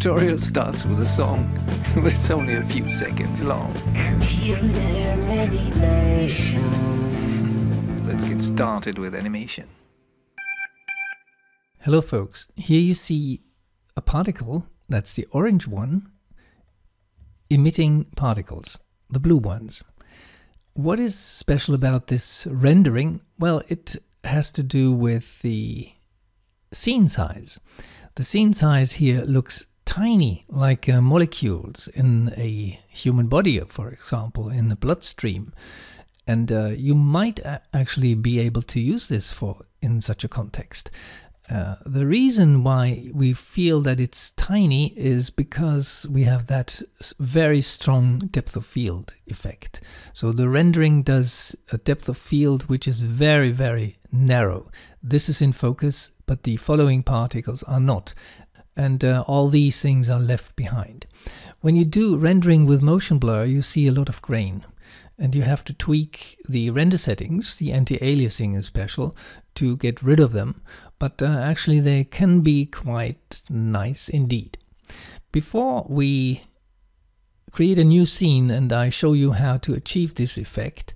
tutorial starts with a song, but it's only a few seconds long. Let's get started with animation. Hello folks, here you see a particle, that's the orange one, emitting particles, the blue ones. What is special about this rendering? Well, it has to do with the scene size. The scene size here looks tiny, like uh, molecules in a human body, for example, in the bloodstream. And uh, you might actually be able to use this for in such a context. Uh, the reason why we feel that it's tiny is because we have that very strong depth of field effect. So the rendering does a depth of field which is very, very narrow. This is in focus, but the following particles are not. And uh, all these things are left behind. When you do rendering with motion blur, you see a lot of grain and you have to tweak the render settings, the anti-aliasing is special, to get rid of them, but uh, actually they can be quite nice indeed. Before we create a new scene and I show you how to achieve this effect,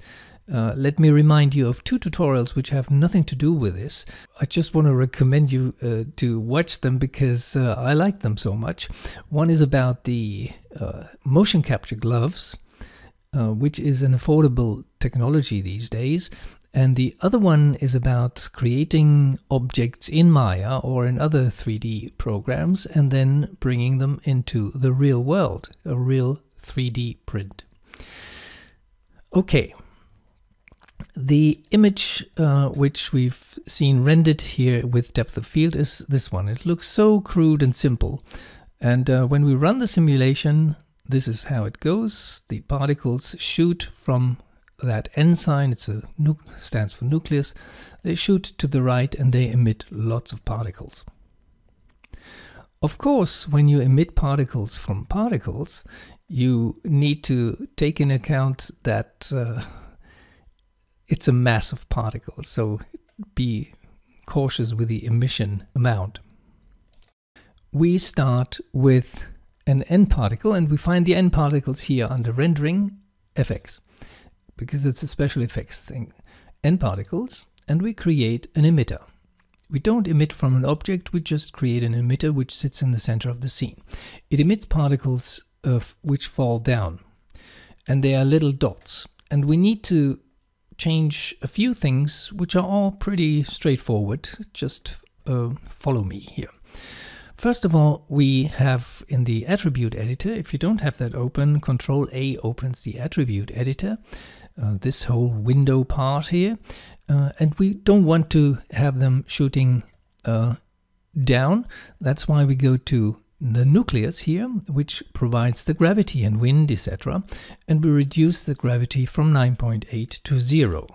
uh, let me remind you of two tutorials which have nothing to do with this. I just want to recommend you uh, to watch them because uh, I like them so much. One is about the uh, motion capture gloves uh, which is an affordable technology these days. And the other one is about creating objects in Maya or in other 3D programs and then bringing them into the real world, a real 3D print. Okay, the image uh, which we've seen rendered here with depth of field is this one. It looks so crude and simple. And uh, when we run the simulation, this is how it goes. The particles shoot from that N sign, it's a stands for nucleus. They shoot to the right and they emit lots of particles. Of course, when you emit particles from particles, you need to take in account that uh, it's a mass of particles, so be cautious with the emission amount. We start with an n particle and we find the n particles here under rendering fx because it's a special effects thing. n particles and we create an emitter. We don't emit from an object, we just create an emitter which sits in the center of the scene. It emits particles of which fall down and they are little dots and we need to change a few things which are all pretty straightforward. Just uh, follow me here. First of all, we have in the attribute editor, if you don't have that open, Control A opens the attribute editor, uh, this whole window part here, uh, and we don't want to have them shooting uh, down. That's why we go to the nucleus here, which provides the gravity and wind, etc. And we reduce the gravity from 9.8 to 0.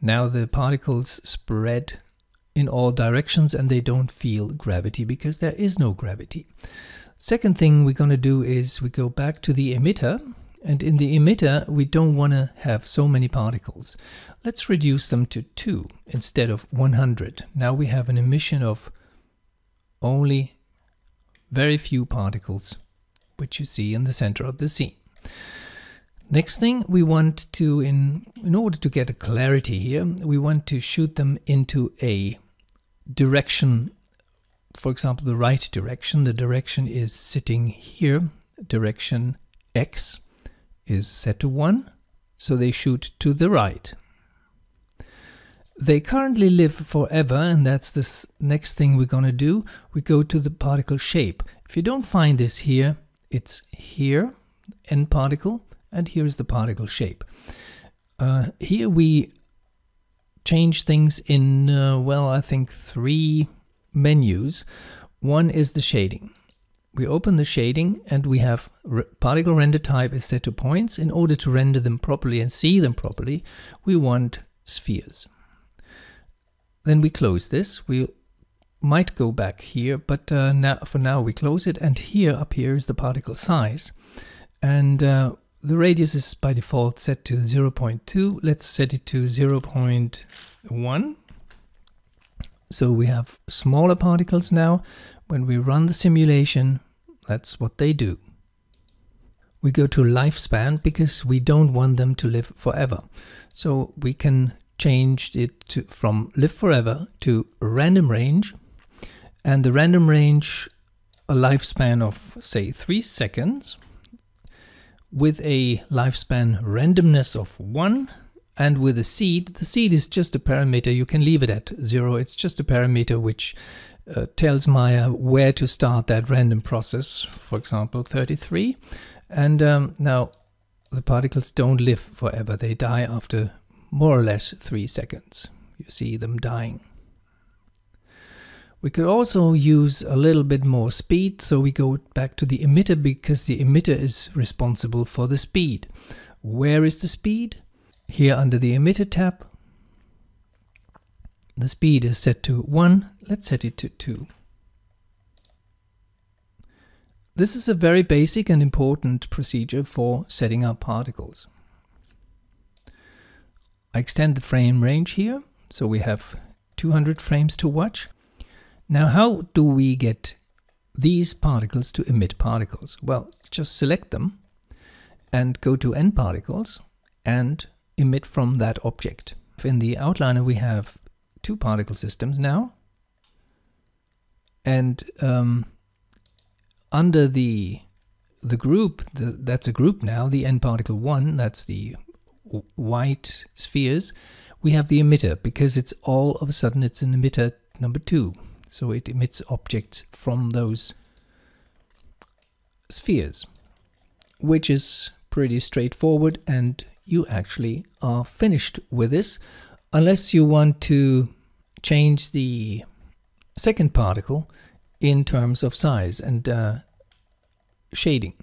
Now the particles spread in all directions and they don't feel gravity because there is no gravity. Second thing we're going to do is we go back to the emitter and in the emitter we don't want to have so many particles. Let's reduce them to 2 instead of 100. Now we have an emission of only very few particles which you see in the center of the scene. Next thing we want to, in, in order to get a clarity here, we want to shoot them into a direction, for example, the right direction. The direction is sitting here, direction X is set to 1, so they shoot to the right. They currently live forever, and that's the next thing we're going to do. We go to the particle shape. If you don't find this here, it's here, n particle, and here's the particle shape. Uh, here we change things in, uh, well, I think three menus. One is the shading. We open the shading and we have particle render type is set to points. In order to render them properly and see them properly, we want spheres. Then we close this. We might go back here, but uh, now for now we close it. And here up here is the particle size. And uh, the radius is by default set to 0.2. Let's set it to 0.1. So we have smaller particles now. When we run the simulation, That's what they do. We go to lifespan because we don't want them to live forever. So we can change it to, from live forever to random range. And the random range, a lifespan of say three seconds with a lifespan randomness of one and with a seed, the seed is just a parameter. You can leave it at zero. It's just a parameter which uh, tells Maya where to start that random process, for example, 33. And um, now the particles don't live forever. They die after more or less three seconds. You see them dying. We could also use a little bit more speed, so we go back to the emitter because the emitter is responsible for the speed. Where is the speed? Here under the emitter tab. The speed is set to 1, let's set it to 2. This is a very basic and important procedure for setting up particles. I extend the frame range here, so we have 200 frames to watch. Now how do we get these particles to emit particles? Well, just select them and go to N particles and emit from that object. In the outliner we have two particle systems now and um, under the the group, the, that's a group now, the N particle 1, that's the white spheres, we have the emitter because it's all of a sudden it's an emitter number two. So it emits objects from those spheres, which is pretty straightforward and you actually are finished with this unless you want to change the second particle in terms of size and uh, shading.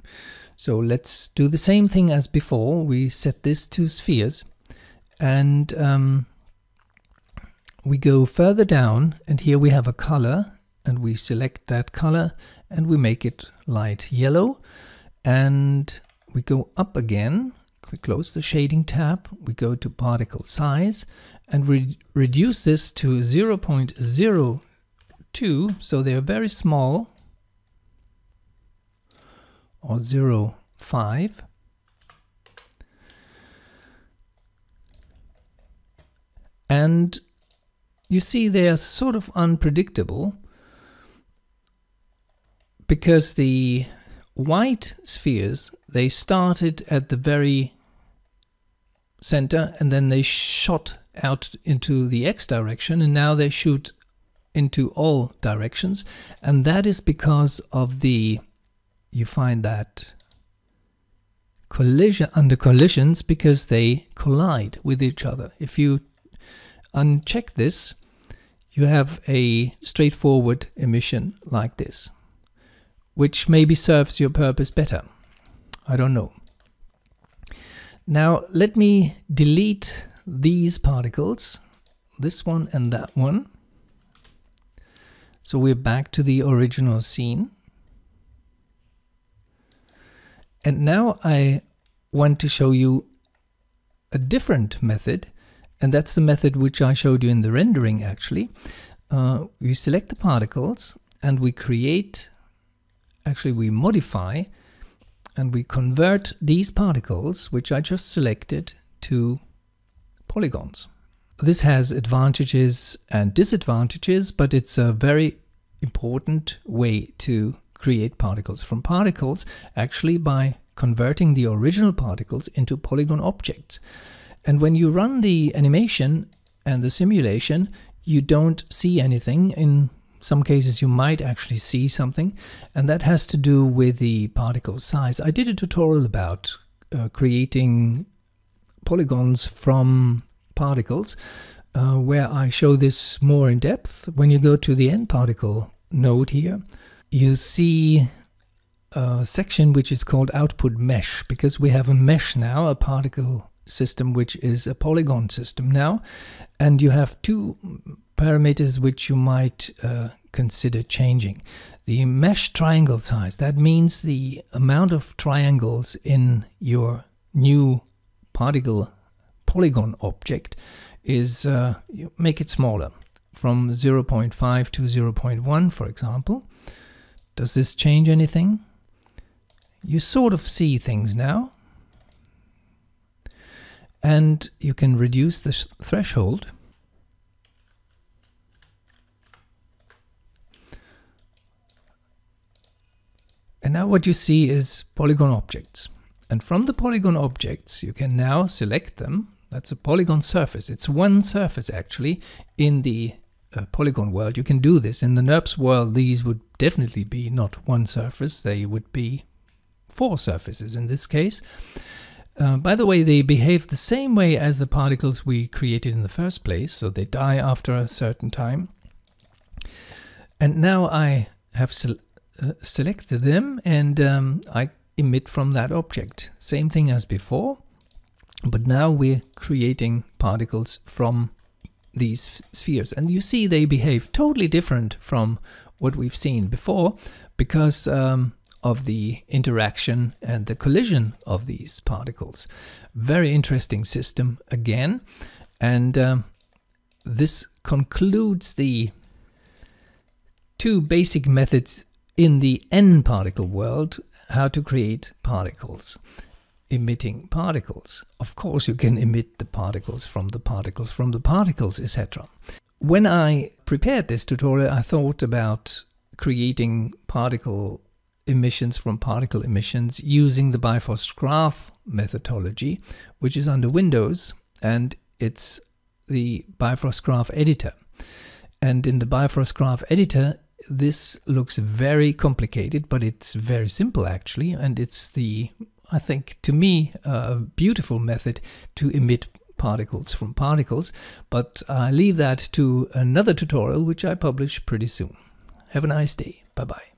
So let's do the same thing as before. We set this to spheres and um, we go further down and here we have a color and we select that color and we make it light yellow and we go up again we close the shading tab we go to particle size and re reduce this to 0.02 so they are very small or 0, 5. And you see they are sort of unpredictable because the white spheres, they started at the very center and then they shot out into the x direction and now they shoot into all directions and that is because of the you find that collision under collisions because they collide with each other. If you uncheck this, you have a straightforward emission like this, which maybe serves your purpose better. I don't know. Now let me delete these particles, this one and that one. So we're back to the original scene. And now I want to show you a different method, and that's the method which I showed you in the rendering actually. Uh, we select the particles and we create, actually we modify, and we convert these particles, which I just selected, to polygons. This has advantages and disadvantages, but it's a very important way to create particles from particles actually by converting the original particles into polygon objects. And when you run the animation and the simulation, you don't see anything. In some cases, you might actually see something, and that has to do with the particle size. I did a tutorial about uh, creating polygons from particles, uh, where I show this more in depth. When you go to the N particle node here, you see a section which is called output mesh because we have a mesh now, a particle system which is a polygon system now, and you have two parameters which you might uh, consider changing. The mesh triangle size, that means the amount of triangles in your new particle polygon object is, uh, make it smaller from 0.5 to 0.1 for example does this change anything? you sort of see things now. And you can reduce the threshold. And now what you see is polygon objects. And from the polygon objects, you can now select them. That's a polygon surface. It's one surface actually in the uh, polygon world. You can do this. In the NURBS world, these would definitely be not one surface. They would be four surfaces in this case. Uh, by the way, they behave the same way as the particles we created in the first place, so they die after a certain time. And now I have uh, selected them and um, I emit from that object. Same thing as before, but now we're creating particles from these spheres. And you see they behave totally different from what we've seen before because um, of the interaction and the collision of these particles. Very interesting system again. And um, this concludes the two basic methods in the n particle world how to create particles emitting particles. Of course, you can emit the particles from the particles from the particles, etc. When I prepared this tutorial, I thought about creating particle emissions from particle emissions using the Bifrost graph methodology, which is under Windows, and it's the Bifrost graph editor. And in the Bifrost graph editor, this looks very complicated, but it's very simple actually, and it's the I think, to me, a beautiful method to emit particles from particles, but I leave that to another tutorial which I publish pretty soon. Have a nice day. Bye bye.